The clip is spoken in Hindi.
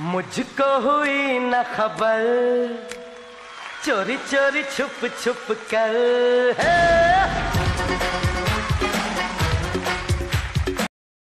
मुझको हुई न खबर। चोरी चोरी छुप छुप कर। है